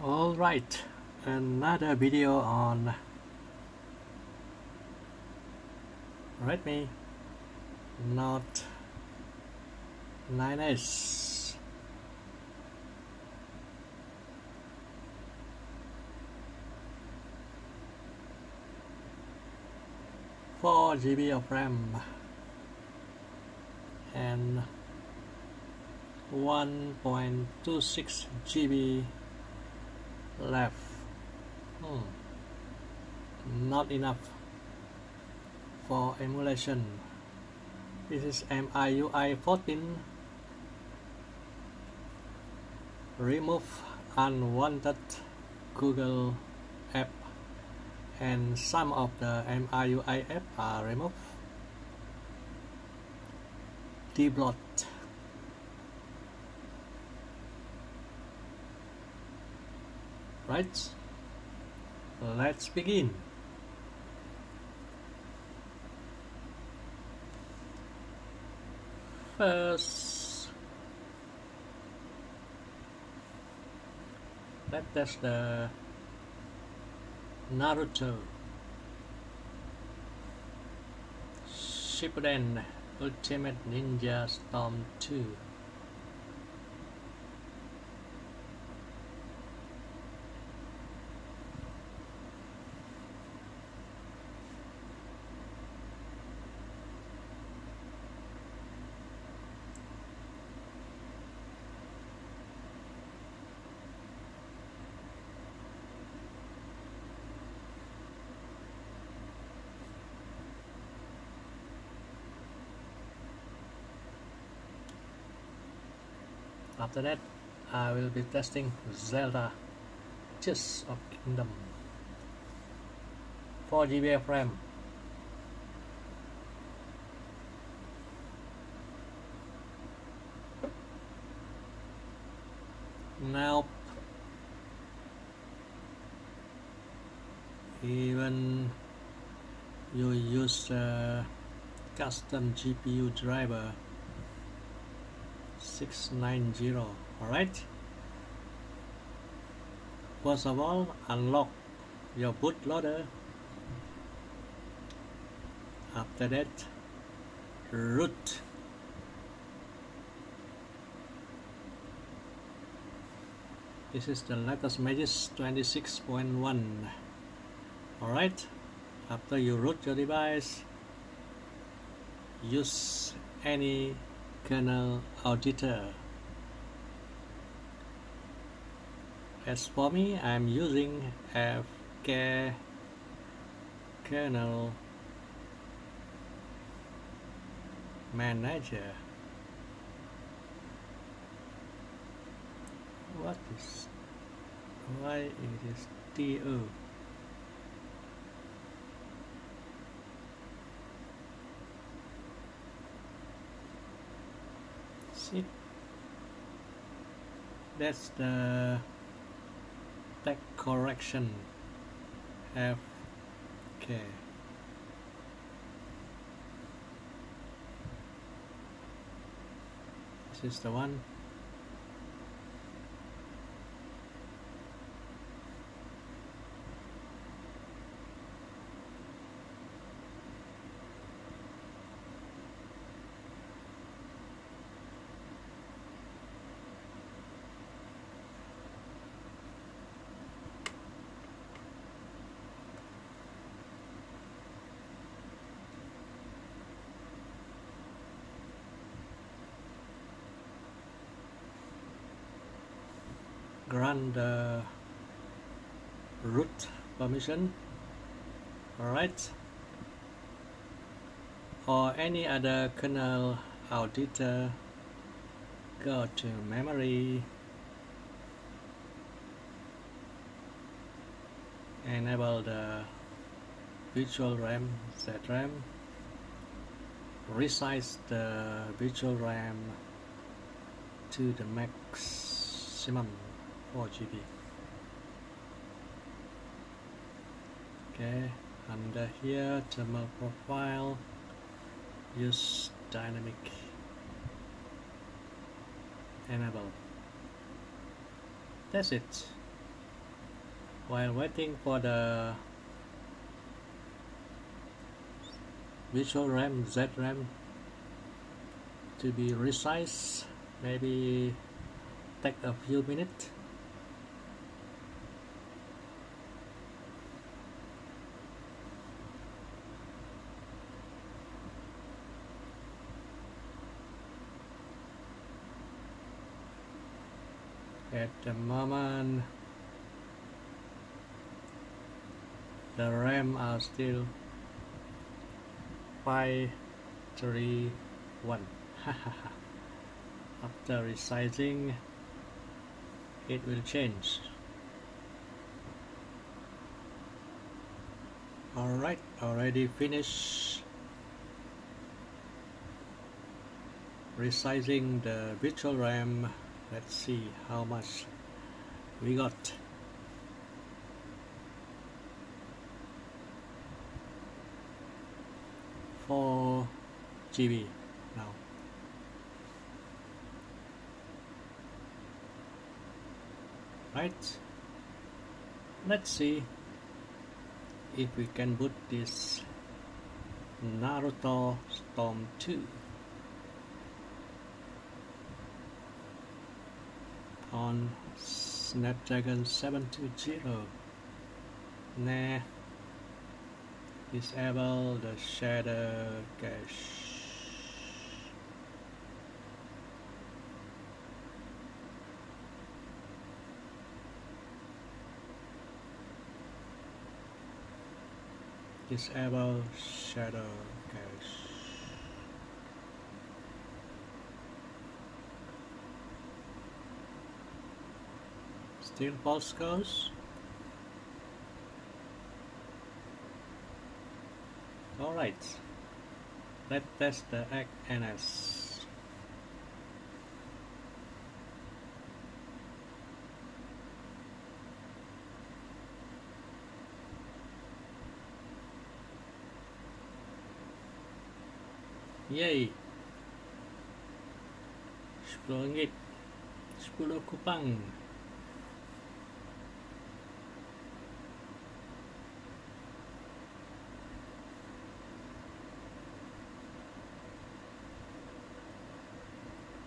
Alright, another video on Redmi Note 9s Four GB of RAM and 1.26 GB left. Hmm. not enough for emulation. This is MIUI 14 remove unwanted Google app and some of the MIUI app are removed. Debloat right? Let's begin. First let's test the Naruto. Shippuden Ultimate Ninja Storm 2 After that, I will be testing Zelda Tears of Kingdom. 4 GB of RAM. Now even you use a custom GPU driver 690 alright? First of all unlock your bootloader after that root. This is the latest Magisk 26.1 alright? After you root your device use any kernel auditor. As for me I'm using FK kernel manager. What is why it is TO that's the tech correction. Have K. This is the one the root permission. Alright or any other kernel auditor go to memory. Enable the virtual RAM ZRAM resize the virtual RAM to the maximum 4 GB okay under here thermal profile use dynamic enable. That's it. While waiting for the visual RAM ZRAM to be resized maybe take a few minutes at the moment the RAM are still 531 after resizing it will change. Alright already finished resizing the virtual RAM let's see how much we got. Four GB now. Right. Let's see if we can boot this Naruto Storm 2 on Snapdragon 720 nah. Disable the shader cache. Disable shader cache still false goes alright let's test the NS Yay. 10 ringgit 10 kupang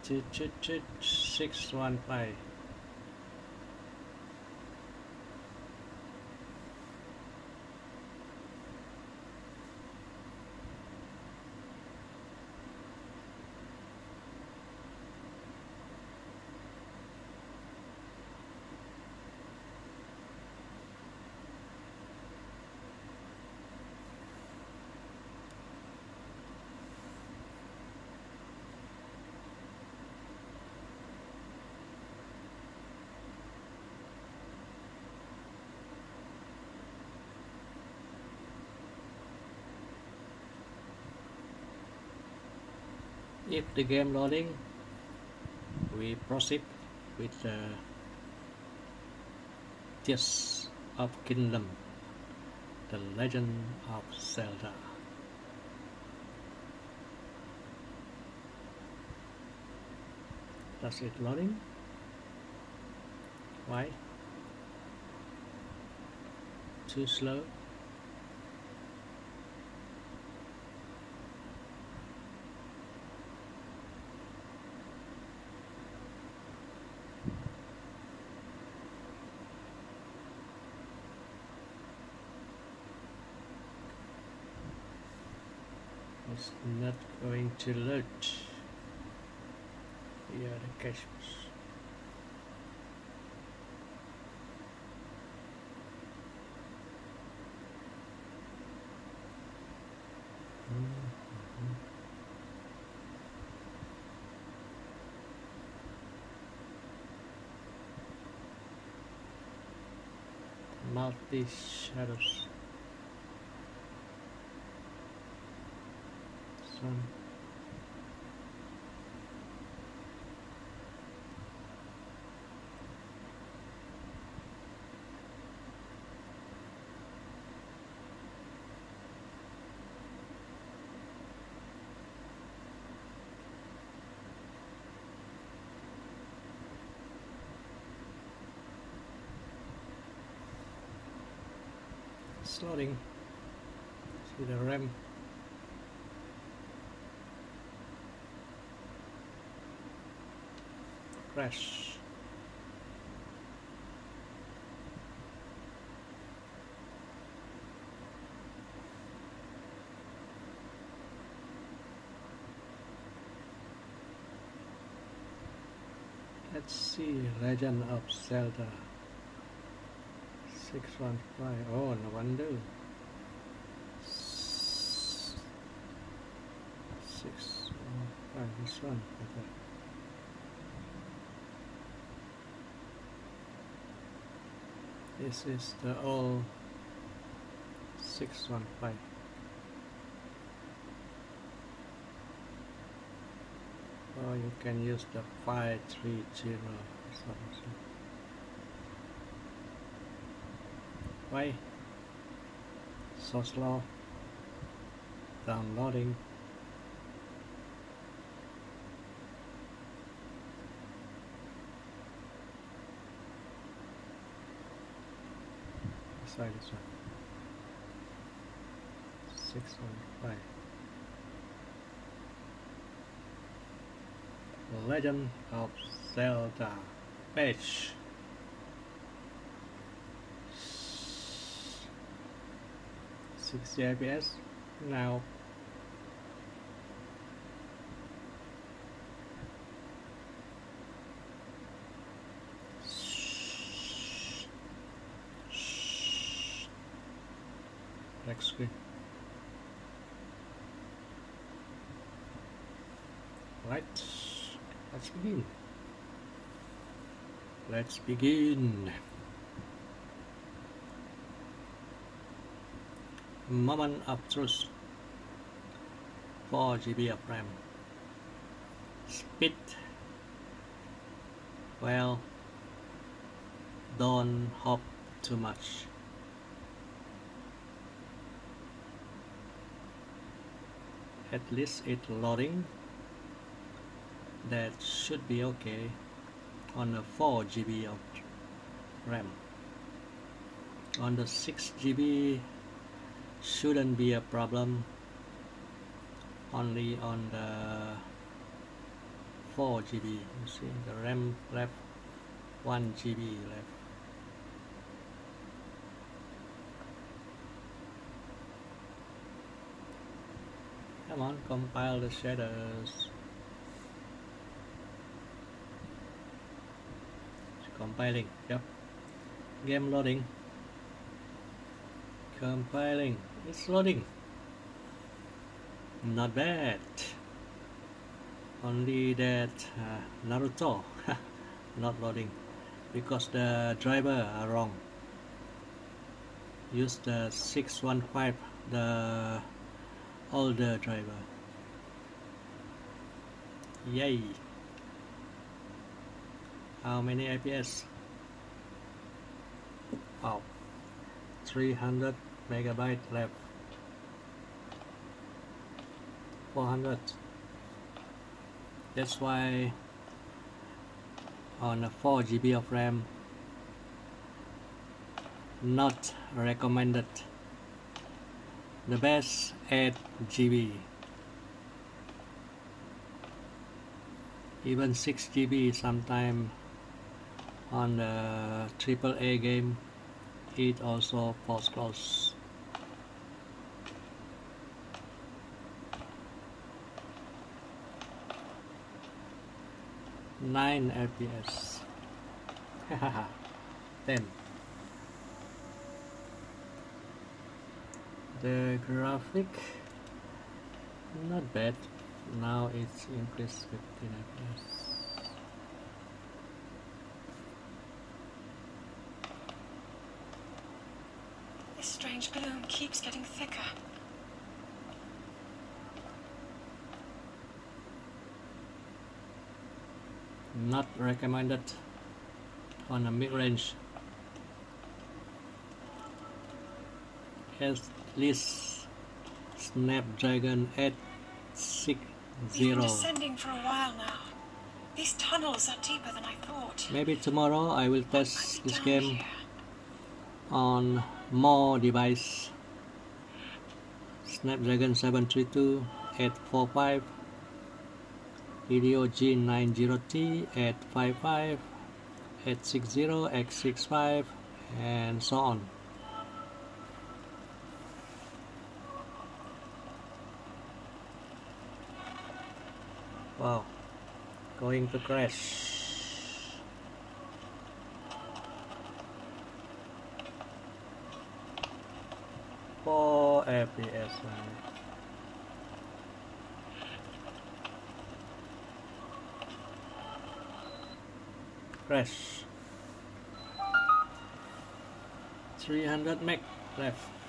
615 if the game loading we proceed with the Tears of Kingdom the Legend of Zelda. Does it loading why? Too slow it's not going to load the cache mm-hmm. multi shadows son. starting with the RAM Crash. Let's see Legend of Zelda 615. Oh, no wonder. S- Six, one, five, this one. better. This is the old 615. Or you can use the 530 something. Why? So slow. Downloading. Beside this one. Six one five. Legend of Zelda page. 60 IPS now next screen right. Let's begin. Let's begin. Moment of truth 4 GB of RAM. Speed well don't hope too much at least it loading that should be okay on the 4 GB of RAM. On the 6 GB shouldn't be a problem. Only on the 4 GB you see the RAM left 1 GB left come on compile the shaders it's compiling yep. Game loading. Compiling. It's loading. Not bad. Only that uh, Naruto. Not loading. Because the driver are wrong. Use the 615 the older driver. Yay. How many IPS wow. 300 megabyte left. 400 that's why on a 4 GB of RAM not recommended the best at GB even 6 GB sometime on the triple A game it also falls close. Nine FPS ten the graphic not bad. Now it's increased 15 FPS. This strange gloom keeps getting thicker. not recommended on a mid-range least Snapdragon We've 860 been descending for a while now. These tunnels are deeper than I thought. maybe tomorrow I will test this game here? on more device Snapdragon 732 845 Helio G90T 855 860 X65 and so on wow. Going to crash. 4 FPS crash. 300 meg left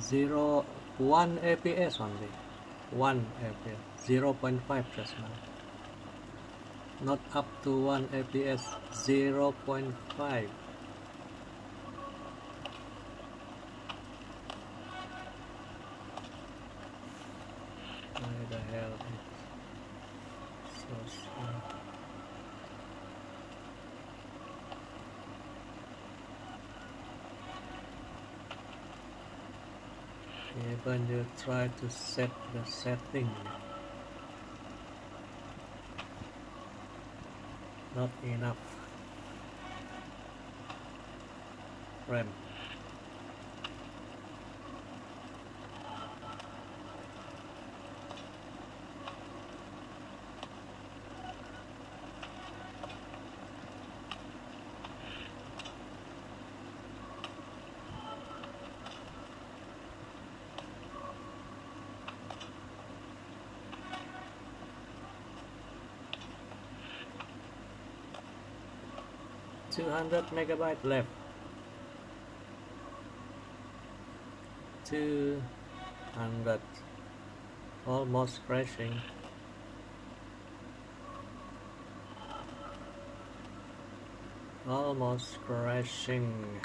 zero 1 APS only. 1 APS 0.5 just now. Not up to 1 APS 0.5 try to set the setting. Not enough. RAM 200 megabyte left. 200 almost crashing. Almost crashing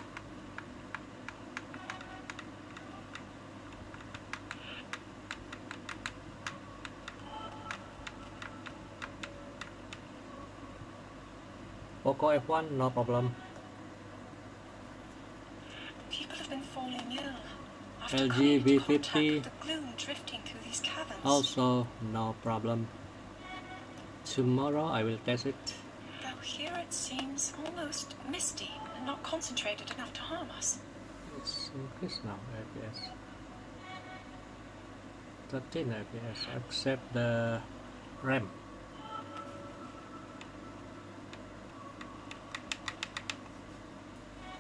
Poco F1 no problem People have been falling ill. LG V50. contact with the gloom drifting through these caverns. also no problem tomorrow I will test it Though here it seems almost misty and not concentrated enough to harm us. it's increased now FPS 13 FPS except the RAM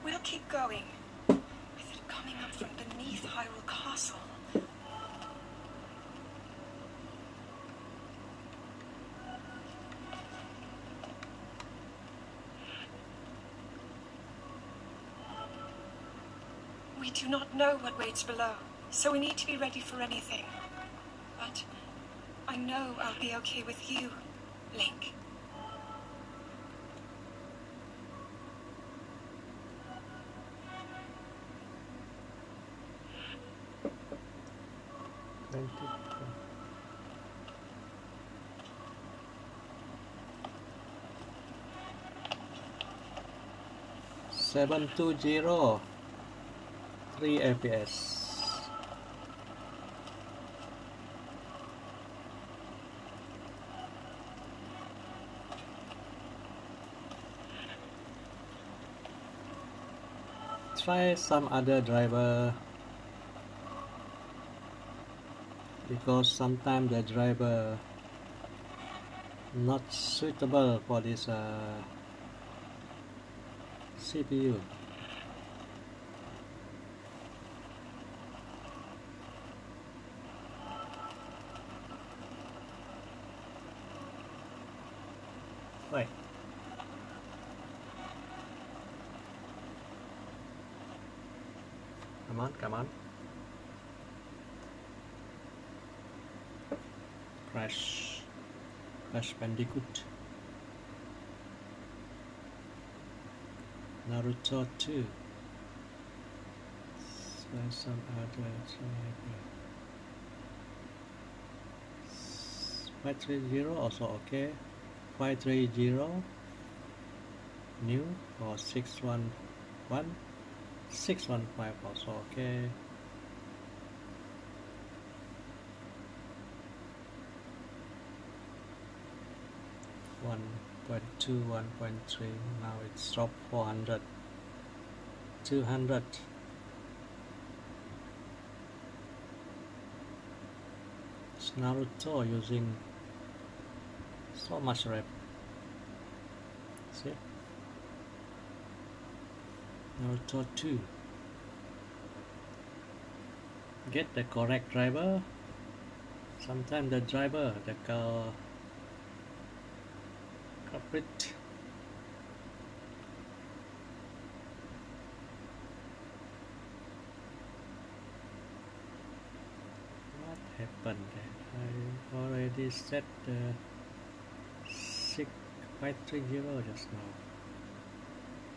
We'll keep going. With it coming up from beneath Hyrule Castle. We do not know what waits below, so we need to be ready for anything. But I know I'll be okay with you, Link. 720 3 FPS try some other driver. Because sometimes the driver not suitable for this uh, CPU. Wait. Come on, come on. Crash. Crash Bandicoot. Naruto 2 so some other five three zero also okay. Five three zero. New or six one one. Six one five also okay. 1.2 1.3 now it's dropped 400 200 it's Naruto using so much rep. See? Naruto 2 get the correct driver. Sometimes the driver the car culprit what happened I already set the 6530 just now?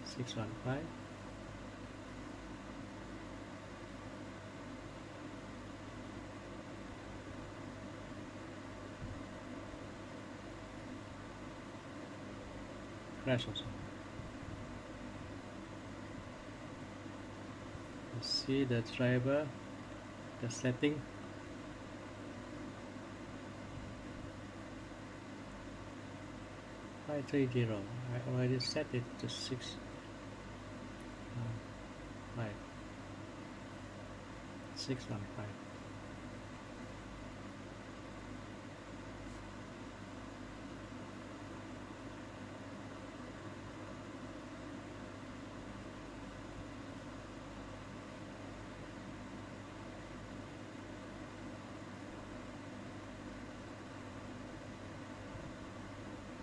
615 crash also you see the driver the setting? Five three zero. I already set it to six. Uh, five. Six one five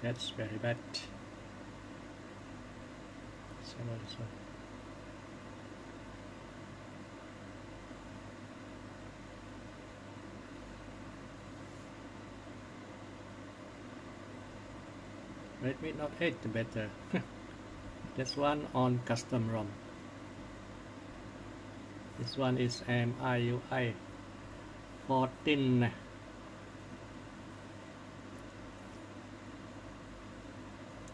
That's very bad. Same this one. Redmi Note 8 better. this one on custom ROM. This one is MIUI 14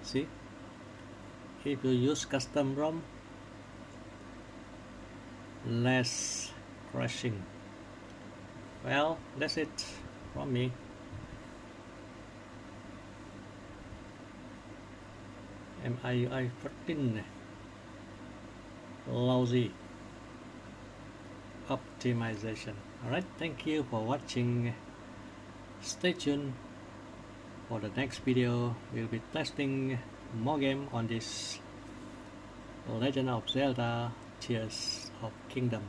see? If you use custom ROM less crashing. Well that's it from me. MIUI 14 lousy optimization. Alright thank you for watching. Stay tuned for the next video we'll be testing more game on this Legend of Zelda Tears of Kingdom